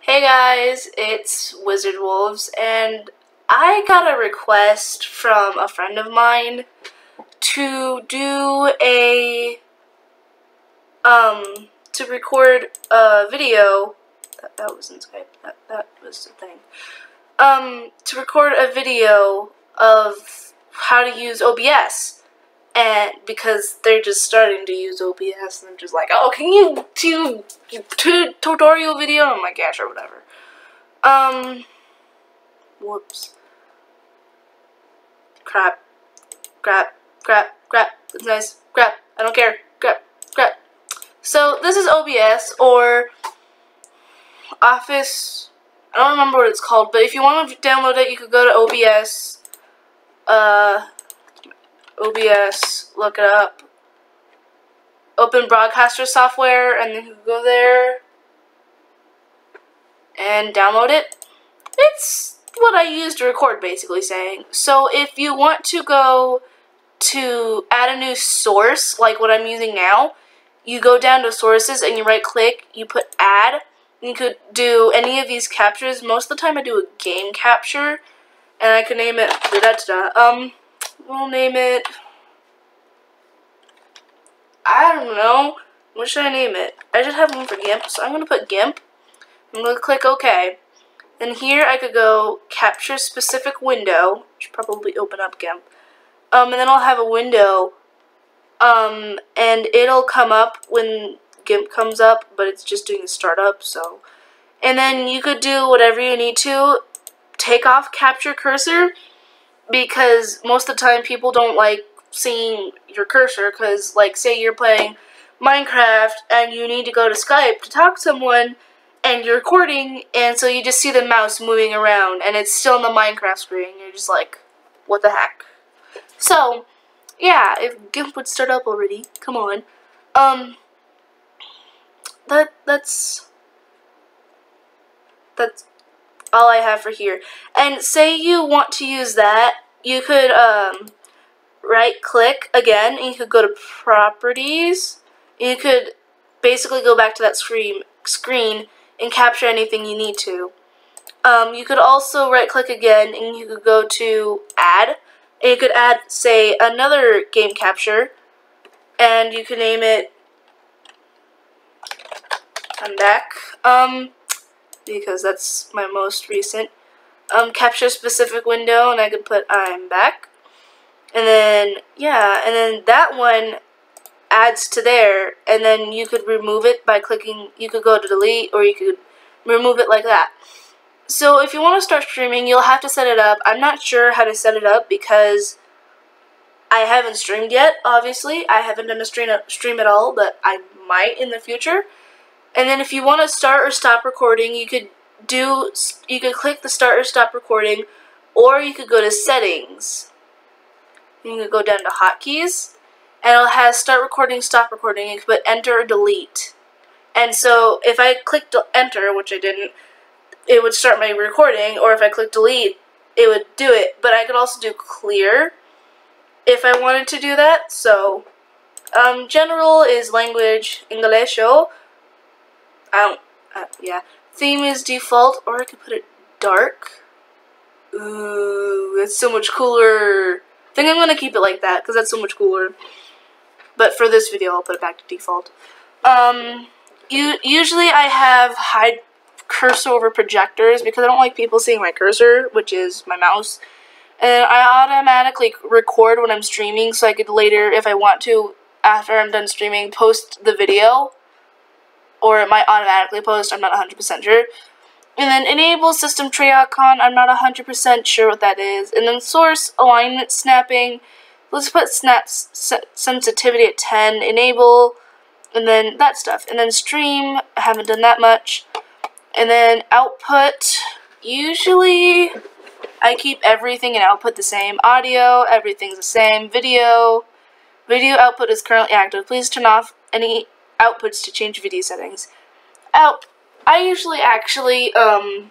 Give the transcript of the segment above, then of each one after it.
Hey guys, it's Wizard Wolves, and I got a request from a friend of mine to do a, um, to record a video, that, that was in Skype, that, that was the thing, um, to record a video of how to use OBS and because they're just starting to use OBS and they're just like, oh, can you do t- tutorial video? I'm like, sure, whatever. Um, whoops. Crap. Crap. Crap. Crap. It's nice. Crap. I don't care. Crap. Crap. So this is OBS or Office. I don't remember what it's called, but if you want to download it, you could go to OBS. Uh, OBS, look it up. Open Broadcaster software, and then go there and download it. It's what I use to record, basically saying. So if you want to go to add a new source, like what I'm using now, you go down to sources and you right click, you put add, you could do any of these captures. Most of the time I do a game capture, and I can name it, da da da, um, we'll name it, I don't know, what should I name it? I just have one for GIMP, so I'm going to put GIMP. I'm going to click OK. And here I could go capture specific window, should probably open up GIMP. Um, and then I'll have a window, um, and it'll come up when GIMP comes up, but it's just doing the startup, so. And then you could do whatever you need to. Take off capture cursor, because most of the time people don't like seeing your cursor because like say you're playing Minecraft and you need to go to Skype to talk to someone and you're recording and so you just see the mouse moving around and it's still in the Minecraft screen. You're just like what the heck? So yeah if GIMP would start up already come on. Um that that's that's all I have for here. And say you want to use that you could um right click again and you could go to properties. You could basically go back to that screen screen and capture anything you need to. Um, you could also right click again and you could go to add. And you could add say another game capture and you could name it I'm back. Um, because that's my most recent um, capture specific window and I could put I'm back and then, yeah, and then that one adds to there, and then you could remove it by clicking, you could go to delete, or you could remove it like that. So if you want to start streaming, you'll have to set it up. I'm not sure how to set it up because I haven't streamed yet, obviously. I haven't done a stream, stream at all, but I might in the future. And then if you want to start or stop recording, you could do, you could click the start or stop recording, or you could go to settings you can go down to hotkeys, and it'll have start recording, stop recording. You can put enter or delete. And so if I clicked enter, which I didn't, it would start my recording, or if I click delete, it would do it. But I could also do clear if I wanted to do that. So um, general is language English. I don't, uh, yeah. Theme is default, or I could put it dark. Ooh, that's so much cooler. I think I'm going to keep it like that because that's so much cooler. But for this video, I'll put it back to default. Um, you, usually I have hide cursor over projectors because I don't like people seeing my cursor, which is my mouse. And I automatically record when I'm streaming so I could later, if I want to, after I'm done streaming, post the video. Or it might automatically post, I'm not 100% sure. And then enable system tray icon, I'm not 100% sure what that is. And then source alignment snapping, let's put snap sensitivity at 10, enable, and then that stuff. And then stream, I haven't done that much. And then output, usually I keep everything in output the same. Audio, everything's the same. Video, video output is currently active. Please turn off any outputs to change video settings. Out I usually actually, um,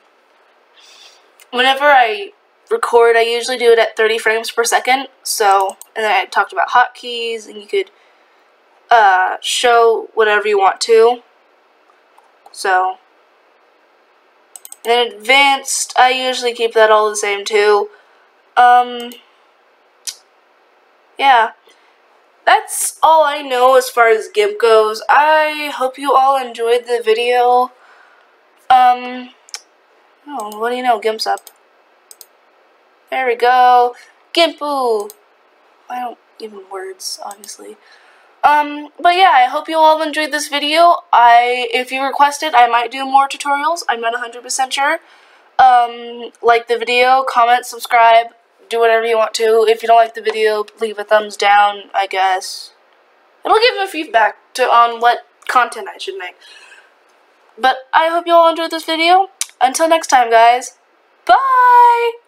whenever I record, I usually do it at 30 frames per second. So, and then I talked about hotkeys, and you could uh, show whatever you want to. So, And advanced, I usually keep that all the same too. Um, yeah. That's all I know as far as GIMP goes. I hope you all enjoyed the video. Um, oh, what do you know? GIMP's up. There we go. Gimpu! I don't even words, obviously. Um, but yeah, I hope you all enjoyed this video. I, if you requested, I might do more tutorials. I'm not 100% sure. Um, like the video, comment, subscribe, do whatever you want to. If you don't like the video, leave a thumbs down, I guess. It'll give me feedback to on what content I should make. But I hope you all enjoyed this video. Until next time, guys. Bye!